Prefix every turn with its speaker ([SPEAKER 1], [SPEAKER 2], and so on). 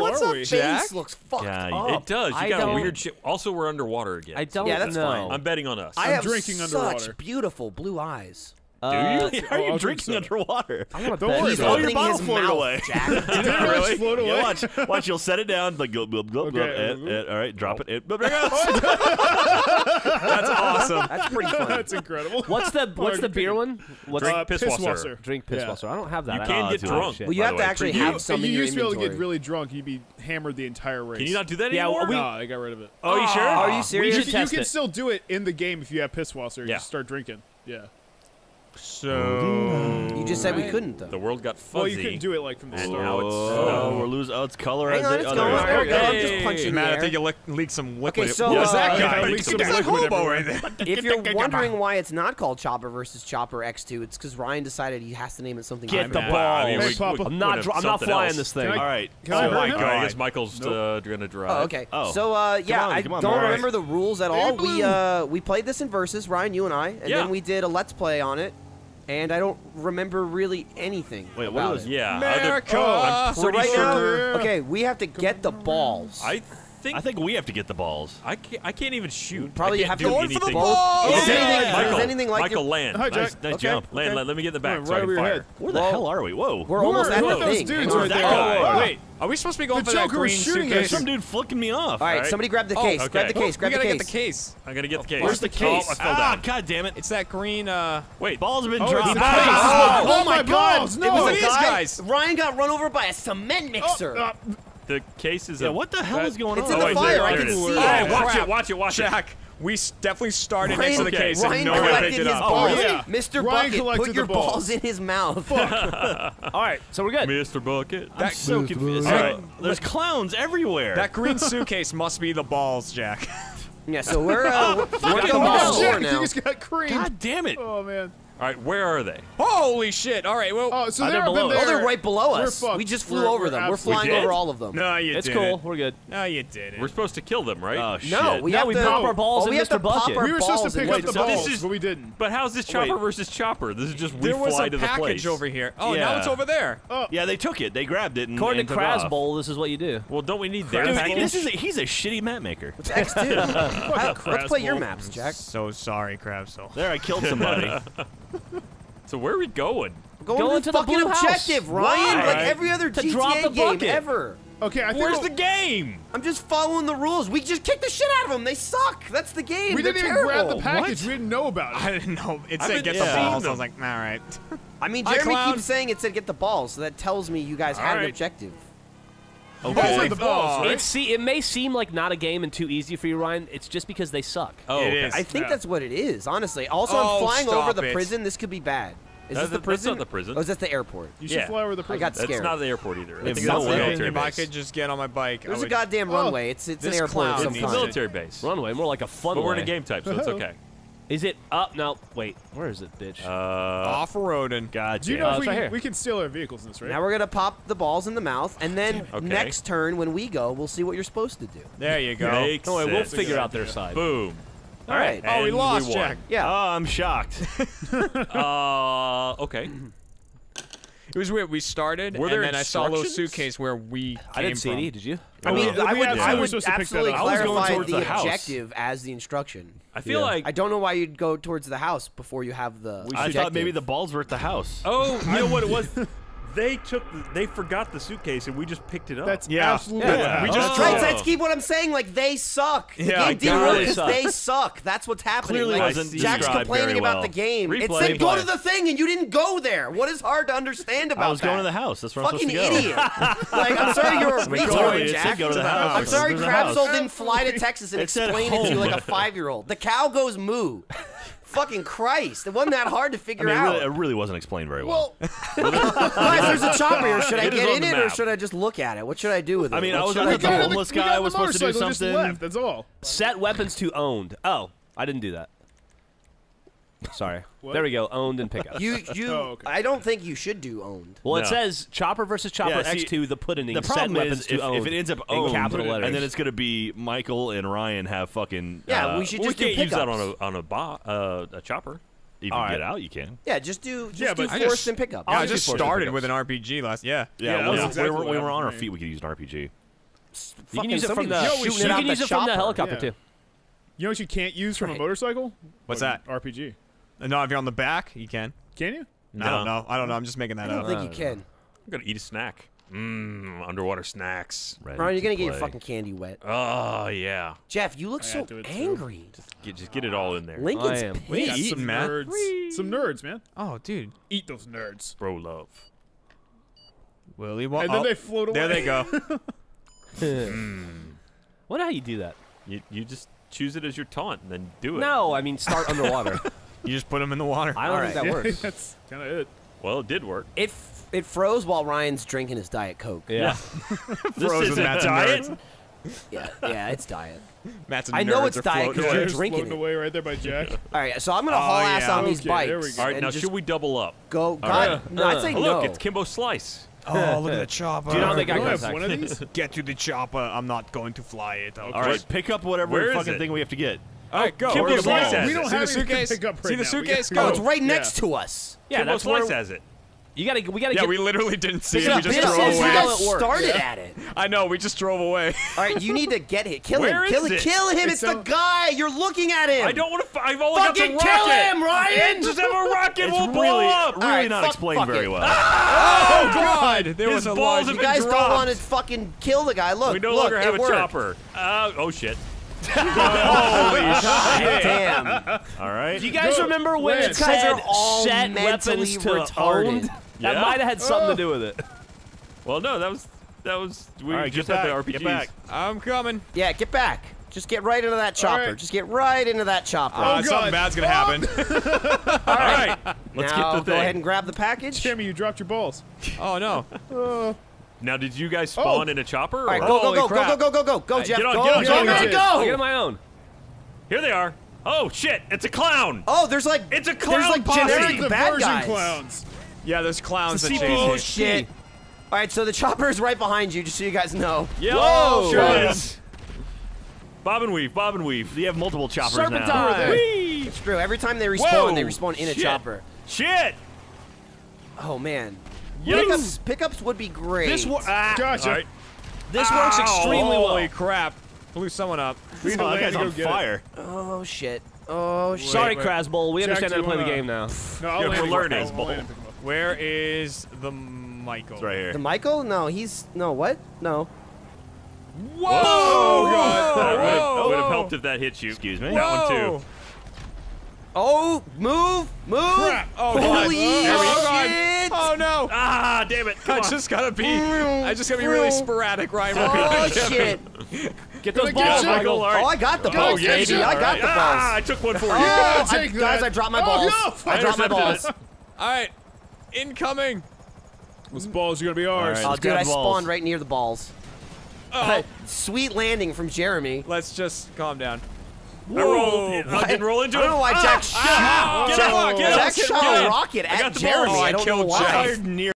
[SPEAKER 1] What's up,
[SPEAKER 2] we? Jack?
[SPEAKER 1] looks fucked
[SPEAKER 3] yeah,
[SPEAKER 1] up.
[SPEAKER 4] It does. You
[SPEAKER 5] I
[SPEAKER 4] got weird shit. Also, we're underwater again.
[SPEAKER 5] I don't
[SPEAKER 1] yeah, that's
[SPEAKER 5] know.
[SPEAKER 1] Fine.
[SPEAKER 4] I'm betting on us.
[SPEAKER 1] I
[SPEAKER 2] I'm
[SPEAKER 1] have
[SPEAKER 2] drinking
[SPEAKER 1] such
[SPEAKER 2] underwater.
[SPEAKER 1] beautiful blue eyes.
[SPEAKER 5] Do uh, you?
[SPEAKER 3] Uh, How are
[SPEAKER 2] oh,
[SPEAKER 3] you
[SPEAKER 2] I'll
[SPEAKER 3] drinking
[SPEAKER 2] drink
[SPEAKER 3] underwater?
[SPEAKER 5] I
[SPEAKER 2] Don't worry,
[SPEAKER 3] all your bottle floated away.
[SPEAKER 2] Did it really float away?
[SPEAKER 3] Yeah, watch, watch. You'll set it down. Like glub glub glub.
[SPEAKER 2] Okay.
[SPEAKER 3] And, and, all right, drop oh. it. And.
[SPEAKER 2] That's awesome.
[SPEAKER 1] That's pretty fun.
[SPEAKER 2] That's incredible.
[SPEAKER 5] What's the what's the beer one? What's
[SPEAKER 4] drink
[SPEAKER 2] uh,
[SPEAKER 4] pisswasser.
[SPEAKER 5] Drink pisswasser. Yeah. I don't have that.
[SPEAKER 4] You can get drunk.
[SPEAKER 1] Well, you have to actually
[SPEAKER 2] you,
[SPEAKER 1] have something.
[SPEAKER 2] You used to be able to get really drunk. You'd be hammered the entire race.
[SPEAKER 4] Can you not do that anymore?
[SPEAKER 5] Yeah,
[SPEAKER 2] we. I got rid of it.
[SPEAKER 5] Oh, you sure?
[SPEAKER 1] Are you serious?
[SPEAKER 2] You can still do it in the game if you have piss
[SPEAKER 4] pisswasser.
[SPEAKER 2] You start drinking. Yeah.
[SPEAKER 4] So
[SPEAKER 1] you just said we couldn't though.
[SPEAKER 4] The world got fuzzy.
[SPEAKER 2] Well, you couldn't do it like from the
[SPEAKER 4] and
[SPEAKER 2] start.
[SPEAKER 4] Now it's
[SPEAKER 3] oh, we're losing. Oh, it's color
[SPEAKER 1] Hang
[SPEAKER 3] as
[SPEAKER 1] on, it's going. Other. I'm just punching
[SPEAKER 6] Matt, I think you le leaked some liquid.
[SPEAKER 1] Okay, so, uh,
[SPEAKER 6] that guy?
[SPEAKER 2] Uh,
[SPEAKER 6] hobo right there?
[SPEAKER 1] If you're wondering why it's not called Chopper versus Chopper X2, it's because Ryan decided he has to name it something.
[SPEAKER 5] Get the
[SPEAKER 4] ball. I mean, we,
[SPEAKER 2] Papa.
[SPEAKER 5] I'm not. I'm not flying
[SPEAKER 4] else.
[SPEAKER 5] this thing.
[SPEAKER 2] I,
[SPEAKER 3] all right.
[SPEAKER 4] Oh my god. I guess Michael's uh, gonna drive.
[SPEAKER 1] Oh, okay.
[SPEAKER 3] Oh.
[SPEAKER 1] So uh, yeah, I don't remember the rules at all. We uh, we played this in verses, Ryan, you and I, and then we did a let's play on it and I don't remember really anything.
[SPEAKER 3] Wait, what was?
[SPEAKER 1] It.
[SPEAKER 4] Yeah,
[SPEAKER 6] America.
[SPEAKER 4] Oh,
[SPEAKER 1] I'm
[SPEAKER 4] pretty so
[SPEAKER 1] right
[SPEAKER 4] sure.
[SPEAKER 1] Now, okay, we have to get the balls.
[SPEAKER 4] I think
[SPEAKER 3] I think we have to get the balls.
[SPEAKER 4] I can't, I can't even shoot.
[SPEAKER 1] Probably have to
[SPEAKER 6] do anything. For the
[SPEAKER 1] balls. Oh,
[SPEAKER 4] yeah.
[SPEAKER 1] anything,
[SPEAKER 4] Michael,
[SPEAKER 1] anything like
[SPEAKER 4] Michael land.
[SPEAKER 2] Hi,
[SPEAKER 3] nice, nice
[SPEAKER 1] okay.
[SPEAKER 3] jump.
[SPEAKER 4] Land,
[SPEAKER 1] okay.
[SPEAKER 4] land, let me get the back
[SPEAKER 2] right
[SPEAKER 4] so I fire.
[SPEAKER 3] Where the
[SPEAKER 1] well,
[SPEAKER 3] hell are we? Whoa.
[SPEAKER 1] We're,
[SPEAKER 2] we
[SPEAKER 1] almost at the thing.
[SPEAKER 2] Dudes right there.
[SPEAKER 6] Wait. Are we supposed to be going
[SPEAKER 2] the
[SPEAKER 6] for
[SPEAKER 2] Joker that
[SPEAKER 6] green
[SPEAKER 2] was shooting
[SPEAKER 6] suitcase?
[SPEAKER 3] Some dude flicking me off.
[SPEAKER 1] All right, somebody grab the
[SPEAKER 6] oh,
[SPEAKER 1] case. Grab the case. Grab the case.
[SPEAKER 6] gotta get the case.
[SPEAKER 4] I'm gonna get the case.
[SPEAKER 3] Where's the case?
[SPEAKER 4] Oh, I fell down.
[SPEAKER 3] Ah, God damn it!
[SPEAKER 6] It's that green. uh...
[SPEAKER 4] Wait,
[SPEAKER 3] balls have been
[SPEAKER 2] oh,
[SPEAKER 3] dropped.
[SPEAKER 1] Oh,
[SPEAKER 2] oh my
[SPEAKER 1] God!
[SPEAKER 2] No,
[SPEAKER 1] it was a guy.
[SPEAKER 6] Guys,
[SPEAKER 1] Ryan got run over by a cement mixer
[SPEAKER 4] the cases.
[SPEAKER 3] Yeah,
[SPEAKER 4] of,
[SPEAKER 3] what the hell is going
[SPEAKER 1] it's
[SPEAKER 3] on?
[SPEAKER 1] It's
[SPEAKER 4] in
[SPEAKER 1] the
[SPEAKER 4] oh,
[SPEAKER 1] fire. I,
[SPEAKER 4] I
[SPEAKER 1] can see it.
[SPEAKER 4] Oh, watch
[SPEAKER 6] crap.
[SPEAKER 4] it, watch it, watch Jack, it.
[SPEAKER 6] Jack, we definitely started
[SPEAKER 1] Ryan,
[SPEAKER 6] next to the case
[SPEAKER 1] Ryan and
[SPEAKER 6] no one picked it up.
[SPEAKER 2] Oh, yeah.
[SPEAKER 1] Mr.
[SPEAKER 2] Ryan
[SPEAKER 1] Bucket, put your
[SPEAKER 2] balls.
[SPEAKER 1] balls. in his mouth.
[SPEAKER 5] All right, so we're good.
[SPEAKER 4] Mr. Bucket.
[SPEAKER 3] I'm so confused.
[SPEAKER 6] All right,
[SPEAKER 3] there's clowns everywhere.
[SPEAKER 6] That green suitcase must be the balls, Jack.
[SPEAKER 1] Yeah, so we're uh, we're, we're,
[SPEAKER 2] we're, we're
[SPEAKER 1] now.
[SPEAKER 2] He's got cream.
[SPEAKER 3] God damn it.
[SPEAKER 2] Oh man.
[SPEAKER 4] All right, where are they?
[SPEAKER 6] Holy shit! All right, well,
[SPEAKER 2] oh, so
[SPEAKER 5] uh,
[SPEAKER 2] they're,
[SPEAKER 5] below. There.
[SPEAKER 1] Oh, they're right below us. We just flew
[SPEAKER 2] we're,
[SPEAKER 1] over
[SPEAKER 2] we're
[SPEAKER 1] them. We're flying over all of them.
[SPEAKER 6] No, you didn't.
[SPEAKER 5] It's cool. We're good.
[SPEAKER 6] No, you didn't.
[SPEAKER 4] We're supposed to kill them, right?
[SPEAKER 3] Oh shit!
[SPEAKER 1] No, we, no,
[SPEAKER 5] we
[SPEAKER 1] to,
[SPEAKER 5] pop our oh, balls
[SPEAKER 1] oh,
[SPEAKER 5] in
[SPEAKER 1] we
[SPEAKER 5] Mr. Bucket.
[SPEAKER 2] We were supposed to pick up the
[SPEAKER 4] so
[SPEAKER 2] balls,
[SPEAKER 4] is,
[SPEAKER 2] but we didn't.
[SPEAKER 4] But how's this chopper
[SPEAKER 3] Wait.
[SPEAKER 4] versus chopper? This is just we
[SPEAKER 6] there
[SPEAKER 4] fly was
[SPEAKER 6] a
[SPEAKER 4] to the
[SPEAKER 6] package
[SPEAKER 4] place.
[SPEAKER 6] over here. Oh,
[SPEAKER 3] yeah.
[SPEAKER 6] now it's over there. Oh.
[SPEAKER 3] Yeah, they took it. They grabbed it. and
[SPEAKER 5] According to Krasbowl, this is what you do.
[SPEAKER 4] Well, don't we need their package?
[SPEAKER 3] He's a shitty map maker.
[SPEAKER 1] It's X two. Let's play your maps, Jack.
[SPEAKER 6] So sorry, Krabsoul.
[SPEAKER 3] There, I killed somebody
[SPEAKER 4] so where are we going?
[SPEAKER 1] We're
[SPEAKER 5] going,
[SPEAKER 1] going
[SPEAKER 5] to,
[SPEAKER 1] to
[SPEAKER 5] the
[SPEAKER 1] fucking
[SPEAKER 5] blue
[SPEAKER 1] objective, house. Ryan.
[SPEAKER 5] Why?
[SPEAKER 1] Like every other
[SPEAKER 5] to
[SPEAKER 1] GTA
[SPEAKER 5] drop the
[SPEAKER 1] game
[SPEAKER 5] bucket.
[SPEAKER 1] ever.
[SPEAKER 2] Okay, I think
[SPEAKER 6] Where's the game?
[SPEAKER 1] I'm just following the rules. We just kicked the shit out of them. They suck. That's the game.
[SPEAKER 2] We
[SPEAKER 1] They're
[SPEAKER 2] didn't terrible. even grab the package. What? We didn't know about it.
[SPEAKER 6] I didn't know. It said get
[SPEAKER 4] yeah.
[SPEAKER 6] the balls. I was like, all right.
[SPEAKER 1] I mean, Jeremy
[SPEAKER 6] I
[SPEAKER 1] keeps saying it said get the balls, so that tells me you guys
[SPEAKER 4] all
[SPEAKER 1] had
[SPEAKER 4] right.
[SPEAKER 1] an
[SPEAKER 2] objective. Okay. The balls, right?
[SPEAKER 5] see, it may seem like not a game and too easy for you, Ryan. It's just because they suck.
[SPEAKER 4] Oh,
[SPEAKER 6] it is.
[SPEAKER 1] I think
[SPEAKER 2] yeah.
[SPEAKER 1] that's what it is, honestly. Also,
[SPEAKER 6] oh,
[SPEAKER 1] I'm flying over the
[SPEAKER 6] it.
[SPEAKER 1] prison. This could be bad. Is
[SPEAKER 4] that's
[SPEAKER 1] this the,
[SPEAKER 4] prison? That's not the prison.
[SPEAKER 1] Oh, is that the airport?
[SPEAKER 2] You should
[SPEAKER 4] yeah.
[SPEAKER 2] fly over the prison.
[SPEAKER 1] I
[SPEAKER 4] got
[SPEAKER 1] scared.
[SPEAKER 4] That's not the airport either.
[SPEAKER 3] It's I
[SPEAKER 4] think the military
[SPEAKER 6] If
[SPEAKER 4] base.
[SPEAKER 6] I could just get on my bike,
[SPEAKER 1] there's a goddamn
[SPEAKER 2] oh,
[SPEAKER 1] runway. It's it's an airport
[SPEAKER 4] It's a. Military base
[SPEAKER 5] runway, more like a fun.
[SPEAKER 4] But way. we're in a game type, so it's okay.
[SPEAKER 5] Is it up? No, wait. Where is it, bitch?
[SPEAKER 4] Uh,
[SPEAKER 6] Off roading.
[SPEAKER 3] God.
[SPEAKER 2] Do you know
[SPEAKER 5] oh,
[SPEAKER 2] if we,
[SPEAKER 5] right
[SPEAKER 2] can, we can steal our vehicles in this, right?
[SPEAKER 1] Now we're gonna pop the balls in the mouth, and then
[SPEAKER 4] okay.
[SPEAKER 1] next turn when we go, we'll see what you're supposed to do.
[SPEAKER 6] There you go.
[SPEAKER 4] Makes
[SPEAKER 5] no, we'll figure out their side.
[SPEAKER 4] Boom.
[SPEAKER 1] All right.
[SPEAKER 6] Oh, we lost,
[SPEAKER 4] we
[SPEAKER 6] Jack.
[SPEAKER 1] Yeah.
[SPEAKER 3] Oh, I'm shocked.
[SPEAKER 4] uh, okay.
[SPEAKER 6] It was weird. We started,
[SPEAKER 4] Were there and
[SPEAKER 6] then I saw little suitcase where we came
[SPEAKER 5] I didn't see
[SPEAKER 6] from.
[SPEAKER 5] any. Did you?
[SPEAKER 1] I mean. I would,
[SPEAKER 2] yeah.
[SPEAKER 1] I would absolutely clarify the,
[SPEAKER 3] the
[SPEAKER 1] objective as the instruction.
[SPEAKER 4] I feel
[SPEAKER 5] yeah.
[SPEAKER 4] like
[SPEAKER 1] I don't know why you'd go towards the house before you have the.
[SPEAKER 3] I
[SPEAKER 1] objective.
[SPEAKER 3] thought maybe the balls were at the house.
[SPEAKER 4] Oh, you know what it was. They took, the, they forgot the suitcase, and we just picked it up.
[SPEAKER 2] That's
[SPEAKER 6] yeah.
[SPEAKER 2] absolutely.
[SPEAKER 3] Yeah.
[SPEAKER 6] We just
[SPEAKER 4] oh.
[SPEAKER 1] keep what I'm saying. Like they suck. The
[SPEAKER 6] yeah,
[SPEAKER 1] game didn't
[SPEAKER 5] they suck.
[SPEAKER 1] That's what's happening.
[SPEAKER 3] Clearly
[SPEAKER 1] like, Jack's complaining
[SPEAKER 3] well.
[SPEAKER 1] about the game.
[SPEAKER 4] Replay,
[SPEAKER 1] it's like
[SPEAKER 3] replay.
[SPEAKER 1] go to the thing, and you didn't go there. What is hard to understand about?
[SPEAKER 3] I was
[SPEAKER 1] that?
[SPEAKER 3] going to the house. That's where
[SPEAKER 1] Fucking I'm
[SPEAKER 3] supposed to go.
[SPEAKER 1] idiot. like I'm sorry you're a retard, Jack. I'm sorry Crabsole didn't fly to Texas and explain it to you like a five year old. The cow goes moo. Fucking Christ! It wasn't that hard to figure I
[SPEAKER 3] mean, it
[SPEAKER 1] out.
[SPEAKER 3] really, it really wasn't explained very well.
[SPEAKER 1] Guys, there's a chopper here. Should I get in it or should I just look at it? What should I do with it?
[SPEAKER 3] I mean,
[SPEAKER 1] What
[SPEAKER 3] I was
[SPEAKER 1] should
[SPEAKER 3] the homeless guy.
[SPEAKER 2] I
[SPEAKER 3] was supposed to do something.
[SPEAKER 2] That's all.
[SPEAKER 5] Set weapons to owned. Oh, I didn't do that. Sorry. there we go. Owned and pickups.
[SPEAKER 1] You you.
[SPEAKER 2] Oh, okay.
[SPEAKER 1] I don't think you should do owned.
[SPEAKER 5] Well, it says Chopper versus Chopper
[SPEAKER 3] Yeah, see,
[SPEAKER 5] X2, the pudding.
[SPEAKER 3] The problem set
[SPEAKER 5] weapons
[SPEAKER 3] is
[SPEAKER 5] to
[SPEAKER 3] if,
[SPEAKER 5] owned
[SPEAKER 3] if it ends up owned, in
[SPEAKER 5] capital letters.
[SPEAKER 3] and then it's gonna be Michael and Ryan have fucking.
[SPEAKER 1] Yeah,
[SPEAKER 3] uh,
[SPEAKER 1] we should just do we
[SPEAKER 4] can't use that on a on a, bo- uh, a chopper.
[SPEAKER 3] Even
[SPEAKER 5] All right.
[SPEAKER 3] get out, you can.
[SPEAKER 1] Yeah, just do just
[SPEAKER 2] Yeah,
[SPEAKER 1] do
[SPEAKER 2] but
[SPEAKER 6] I
[SPEAKER 1] force and pickup.
[SPEAKER 6] Yeah, I just started with an RPG last. Yeah.
[SPEAKER 2] Yeah, that
[SPEAKER 3] well,
[SPEAKER 2] exactly
[SPEAKER 3] we were, we were on our feet. We could use an RPG.
[SPEAKER 5] you can use it from the you can use it from the helicopter too.
[SPEAKER 2] You know what you can't use from a motorcycle?
[SPEAKER 7] What's that?
[SPEAKER 2] RPG.
[SPEAKER 7] No, if you're on the back, you can.
[SPEAKER 2] Can you?
[SPEAKER 7] I don't know. I don't know. I'm just making that up.
[SPEAKER 1] I don't
[SPEAKER 7] up.
[SPEAKER 1] think you can.
[SPEAKER 4] I'm gonna eat a snack. Mmm, underwater snacks.
[SPEAKER 3] Ready
[SPEAKER 1] Ryan, you're gonna get your fucking candy wet.
[SPEAKER 4] Oh yeah.
[SPEAKER 1] Jeff, you look
[SPEAKER 2] I
[SPEAKER 1] so
[SPEAKER 2] had to too.
[SPEAKER 1] angry.
[SPEAKER 4] Get, just get it all in there.
[SPEAKER 1] Lincoln's
[SPEAKER 5] I am.
[SPEAKER 7] What are you
[SPEAKER 1] pissed.
[SPEAKER 2] Got
[SPEAKER 7] eating,
[SPEAKER 2] some
[SPEAKER 7] man?
[SPEAKER 2] nerds. Some nerds, man.
[SPEAKER 7] Oh, dude.
[SPEAKER 2] Eat those nerds.
[SPEAKER 4] Bro love.
[SPEAKER 7] Willy Wonka.
[SPEAKER 2] And then
[SPEAKER 7] oh,
[SPEAKER 2] they float away.
[SPEAKER 7] there they go.
[SPEAKER 5] What? How you do that?
[SPEAKER 4] You you just choose it as your taunt and then do it.
[SPEAKER 5] No, I mean start underwater.
[SPEAKER 7] you just put them in the water.
[SPEAKER 5] I don't
[SPEAKER 1] All
[SPEAKER 5] think
[SPEAKER 1] right.
[SPEAKER 5] that works.
[SPEAKER 2] That's kind of it.
[SPEAKER 4] Well, it did work.
[SPEAKER 1] It f- it froze while Ryan's drinking his diet coke.
[SPEAKER 5] Yeah.
[SPEAKER 4] This
[SPEAKER 7] Frozen
[SPEAKER 4] isn't
[SPEAKER 7] Matt's
[SPEAKER 4] diet.
[SPEAKER 1] Yeah, yeah, it's diet.
[SPEAKER 7] Matt's and
[SPEAKER 1] I know it's diet
[SPEAKER 7] because
[SPEAKER 1] you're
[SPEAKER 2] Just
[SPEAKER 1] drinking
[SPEAKER 2] floating
[SPEAKER 1] it.
[SPEAKER 2] away right there by Jack.
[SPEAKER 1] All right, so I'm gonna
[SPEAKER 7] Oh,
[SPEAKER 1] haul ass
[SPEAKER 7] yeah.
[SPEAKER 1] on these
[SPEAKER 2] Okay,
[SPEAKER 1] bikes.
[SPEAKER 2] there we go.
[SPEAKER 4] All right, now should we double up?
[SPEAKER 1] go? God, no, I'd say
[SPEAKER 4] Oh,
[SPEAKER 1] no.
[SPEAKER 4] look, it's Kimbo Slice.
[SPEAKER 7] Oh, look at the chopper.
[SPEAKER 5] Do you know they
[SPEAKER 2] You
[SPEAKER 5] got
[SPEAKER 2] don't have one of these?
[SPEAKER 7] Get to the chopper. I'm not going to fly it. Okay.
[SPEAKER 3] All right, pick up whatever fucking
[SPEAKER 4] it?
[SPEAKER 3] thing we have to get.
[SPEAKER 7] All right, go.
[SPEAKER 4] Kimbo
[SPEAKER 7] Where
[SPEAKER 4] Slice
[SPEAKER 7] going?
[SPEAKER 4] has
[SPEAKER 2] We don't
[SPEAKER 7] See
[SPEAKER 2] have anything to
[SPEAKER 7] suitcase?
[SPEAKER 2] pick up right
[SPEAKER 7] See the suitcase?
[SPEAKER 2] gotta
[SPEAKER 1] oh, it's right
[SPEAKER 2] Yeah.
[SPEAKER 1] next to us.
[SPEAKER 5] Yeah,
[SPEAKER 4] Kimbo
[SPEAKER 5] that's
[SPEAKER 4] Slice
[SPEAKER 5] where
[SPEAKER 4] has it.
[SPEAKER 5] you gotta. We gotta
[SPEAKER 7] Yeah,
[SPEAKER 5] get.
[SPEAKER 7] we literally didn't see it. We just drove away.
[SPEAKER 1] how
[SPEAKER 5] it
[SPEAKER 1] it
[SPEAKER 5] works.
[SPEAKER 1] started at it.
[SPEAKER 7] I know. We just drove away.
[SPEAKER 1] All right, you need to get it. Kill
[SPEAKER 4] Where
[SPEAKER 1] him. Kill
[SPEAKER 4] is
[SPEAKER 1] him.
[SPEAKER 4] it?
[SPEAKER 1] Kill him. It's,
[SPEAKER 2] It's
[SPEAKER 1] the
[SPEAKER 2] so-
[SPEAKER 1] guy. You're looking at him.
[SPEAKER 4] I don't want to. I've only
[SPEAKER 1] fucking
[SPEAKER 4] got the
[SPEAKER 1] kill
[SPEAKER 4] rocket.
[SPEAKER 1] him, Ryan.
[SPEAKER 4] Just have a rocket.
[SPEAKER 3] It's
[SPEAKER 4] we'll blow
[SPEAKER 3] really,
[SPEAKER 4] up.
[SPEAKER 3] really
[SPEAKER 1] All right,
[SPEAKER 3] not
[SPEAKER 1] fuck-
[SPEAKER 3] explained
[SPEAKER 1] fuck
[SPEAKER 3] very
[SPEAKER 1] it.
[SPEAKER 3] well.
[SPEAKER 7] Oh God! There
[SPEAKER 4] His
[SPEAKER 7] was a
[SPEAKER 4] balls
[SPEAKER 7] large.
[SPEAKER 4] have
[SPEAKER 1] You
[SPEAKER 4] been
[SPEAKER 1] guys don't
[SPEAKER 4] dropped.
[SPEAKER 1] want to fucking kill the guy. Look,
[SPEAKER 4] We no
[SPEAKER 1] look,
[SPEAKER 4] longer have a
[SPEAKER 1] worked.
[SPEAKER 4] chopper. Uh, oh shit.
[SPEAKER 1] Damn.
[SPEAKER 3] All right.
[SPEAKER 5] Do you guys
[SPEAKER 2] Go,
[SPEAKER 5] remember when
[SPEAKER 2] Lance.
[SPEAKER 5] it
[SPEAKER 1] These guys
[SPEAKER 5] said
[SPEAKER 1] are all
[SPEAKER 5] set
[SPEAKER 1] mentally
[SPEAKER 5] weapons to
[SPEAKER 1] retarded.
[SPEAKER 5] owned? That
[SPEAKER 4] Yeah.
[SPEAKER 5] might have had something to do with it.
[SPEAKER 4] Well, no, that was that was. We
[SPEAKER 3] All right,
[SPEAKER 4] just
[SPEAKER 3] get
[SPEAKER 4] had
[SPEAKER 3] back,
[SPEAKER 4] the
[SPEAKER 3] get
[SPEAKER 4] RPGs.
[SPEAKER 3] back.
[SPEAKER 7] I'm coming.
[SPEAKER 1] Yeah, get back. Just get right into that chopper.
[SPEAKER 2] right.
[SPEAKER 1] Just get right into that chopper.
[SPEAKER 7] Uh,
[SPEAKER 2] Oh,
[SPEAKER 7] something
[SPEAKER 2] God.
[SPEAKER 7] bad's gonna happen.
[SPEAKER 1] All right.
[SPEAKER 3] Let's
[SPEAKER 1] now
[SPEAKER 3] get the thing.
[SPEAKER 1] go ahead and grab the package.
[SPEAKER 2] Timmy, you dropped your balls.
[SPEAKER 7] oh no!
[SPEAKER 4] Now, did you guys oh. spawn
[SPEAKER 2] Oh.
[SPEAKER 4] in a chopper?
[SPEAKER 1] All right,
[SPEAKER 4] or-
[SPEAKER 1] go, go,
[SPEAKER 7] Holy
[SPEAKER 1] go, go, go, go, go, go, go, Jeff.
[SPEAKER 4] get on,
[SPEAKER 1] go,
[SPEAKER 4] get on,
[SPEAKER 1] go,
[SPEAKER 2] get on,
[SPEAKER 1] go,
[SPEAKER 2] get on.
[SPEAKER 5] I
[SPEAKER 1] go.
[SPEAKER 5] get on my own.
[SPEAKER 4] Here they are. Oh shit! It's a clown.
[SPEAKER 1] Oh, there's like
[SPEAKER 4] It's a
[SPEAKER 1] there's
[SPEAKER 4] clown
[SPEAKER 1] like
[SPEAKER 4] posse.
[SPEAKER 1] generic
[SPEAKER 2] the
[SPEAKER 1] bad guys.
[SPEAKER 2] clowns.
[SPEAKER 7] Yeah, there's clowns that
[SPEAKER 1] Oh
[SPEAKER 7] chase
[SPEAKER 1] shit! All right, so the chopper is right behind you, just so you guys know.
[SPEAKER 4] Yeah.
[SPEAKER 7] Whoa.
[SPEAKER 4] Oh, sure
[SPEAKER 7] Whoa.
[SPEAKER 4] is. Bob and weave. Bob and weave.
[SPEAKER 3] You have multiple choppers
[SPEAKER 7] Serpentine.
[SPEAKER 3] now.
[SPEAKER 1] It's true. Every time they respawn,
[SPEAKER 4] Whoa.
[SPEAKER 1] they respawn in a
[SPEAKER 4] Shit.
[SPEAKER 1] chopper.
[SPEAKER 4] Shit.
[SPEAKER 1] Oh man.
[SPEAKER 4] Yes.
[SPEAKER 1] Pickups, pickups would be great.
[SPEAKER 5] This wo- ah,
[SPEAKER 2] Gotcha.
[SPEAKER 4] All right.
[SPEAKER 5] this works extremely
[SPEAKER 7] Holy
[SPEAKER 5] well.
[SPEAKER 7] Holy crap! Blew someone up.
[SPEAKER 2] We need to
[SPEAKER 3] Oh, that guy's
[SPEAKER 2] go
[SPEAKER 3] on
[SPEAKER 2] get it.
[SPEAKER 3] fire.
[SPEAKER 1] oh shit. Oh shit.
[SPEAKER 5] Sorry,
[SPEAKER 2] wait.
[SPEAKER 5] Krasbowl. We
[SPEAKER 2] Jack,
[SPEAKER 5] understand how to play the
[SPEAKER 2] wanna-
[SPEAKER 5] game now.
[SPEAKER 2] No, I'll
[SPEAKER 4] Yeah, we're learning.
[SPEAKER 2] I'll land and pick 'em up.
[SPEAKER 7] Where is the Michael?
[SPEAKER 3] It's right here.
[SPEAKER 1] The Michael? No, he's no what? No.
[SPEAKER 7] Whoa! Oh God!
[SPEAKER 4] That would have,
[SPEAKER 7] Whoa!
[SPEAKER 4] would have helped if that hit you.
[SPEAKER 3] Excuse me.
[SPEAKER 4] That one too.
[SPEAKER 1] Oh, move, move!
[SPEAKER 2] Crap.
[SPEAKER 7] Oh
[SPEAKER 1] Holy
[SPEAKER 7] oh, God.
[SPEAKER 1] shit!
[SPEAKER 7] Oh no!
[SPEAKER 4] Ah, damn it! Come
[SPEAKER 7] I
[SPEAKER 4] on.
[SPEAKER 7] just gotta be. I just gotta be really sporadic, Ryan.
[SPEAKER 1] Oh shit!
[SPEAKER 5] Get those
[SPEAKER 2] Gonna get
[SPEAKER 5] balls. Michael.
[SPEAKER 4] All right.
[SPEAKER 1] Oh, I got the
[SPEAKER 2] Go,
[SPEAKER 1] balls,
[SPEAKER 2] get
[SPEAKER 1] baby.
[SPEAKER 2] you.
[SPEAKER 1] I got
[SPEAKER 2] right.
[SPEAKER 1] the balls.
[SPEAKER 4] Ah, I took one for you.
[SPEAKER 1] Oh, I-
[SPEAKER 2] take
[SPEAKER 1] guys,
[SPEAKER 2] that.
[SPEAKER 1] I dropped my
[SPEAKER 2] Oh,
[SPEAKER 1] balls.
[SPEAKER 2] no,
[SPEAKER 1] I
[SPEAKER 2] fuck.
[SPEAKER 1] dropped my balls.
[SPEAKER 7] All right, incoming.
[SPEAKER 2] Those balls are gonna be ours.
[SPEAKER 3] All right.
[SPEAKER 1] Oh, dude, I
[SPEAKER 3] the balls.
[SPEAKER 1] spawned right near the balls.
[SPEAKER 7] Oh,
[SPEAKER 1] Sweet landing from Jeremy.
[SPEAKER 7] let's just calm down.
[SPEAKER 4] I rolled. I didn't roll into
[SPEAKER 1] I don't
[SPEAKER 4] it.
[SPEAKER 1] know why
[SPEAKER 4] Ah,
[SPEAKER 1] Jack
[SPEAKER 4] ah,
[SPEAKER 1] shot.
[SPEAKER 4] Get
[SPEAKER 1] Jack,
[SPEAKER 4] up, get
[SPEAKER 1] Jack
[SPEAKER 4] get
[SPEAKER 1] shot
[SPEAKER 4] up.
[SPEAKER 1] a rocket
[SPEAKER 4] I got
[SPEAKER 1] at
[SPEAKER 4] the
[SPEAKER 1] Jeremy.
[SPEAKER 4] balls.
[SPEAKER 1] I
[SPEAKER 7] I
[SPEAKER 1] don't know
[SPEAKER 7] killed
[SPEAKER 1] why.
[SPEAKER 7] Jack.
[SPEAKER 3] Fired near